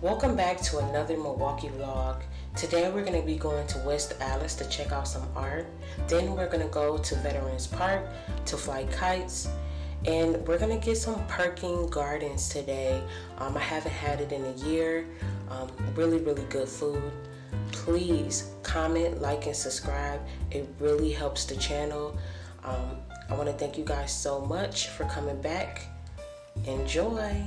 Welcome back to another Milwaukee vlog. Today we're going to be going to West Allis to check out some art. Then we're going to go to Veterans Park to fly kites. And we're going to get some Perkin Gardens today. Um, I haven't had it in a year. Um, really, really good food. Please comment, like, and subscribe. It really helps the channel. Um, I want to thank you guys so much for coming back. Enjoy.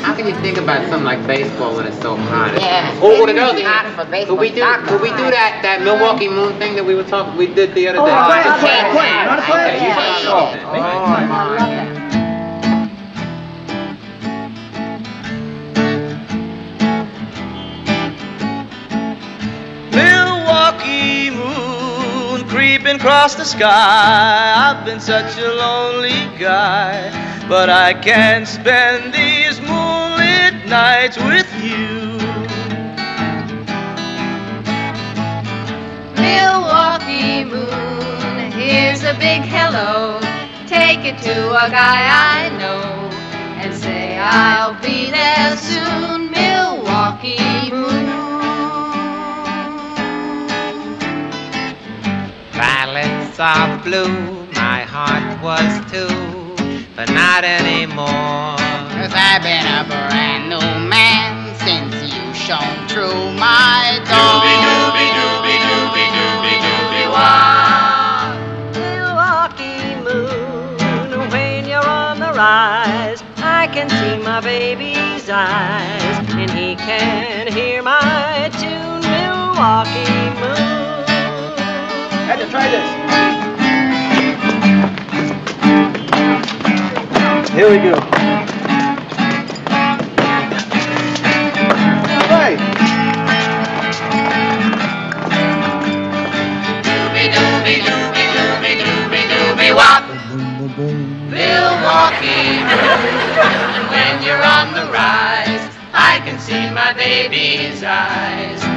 How can you think about something like baseball when it's so hot? Yeah. Oh, what another thing? Hot for baseball. Could we do? Could we do that that Milwaukee Moon thing that we were talking? We did the other Oh, day. play it, I play can't play. You want to play I it? can't You have start it. it. Make it Oh, fun. I love that. Milwaukee moon creeping across the sky. I've been such a lonely guy, but I can't spend these moonlit nights with you. Milwaukee moon, here's a big hello. Take it to a guy I know and say I'll be there soon. Milwaukee moon. Violets are blue, my heart was too, but not anymore. Cause I've been a brand new man since you shone through my door. Milwaukee moon, when you're on the rise, I can see my baby's eyes, and he can hear my tune. Milwaukee moon. Had to try this. Here we go. Can see my baby's eyes,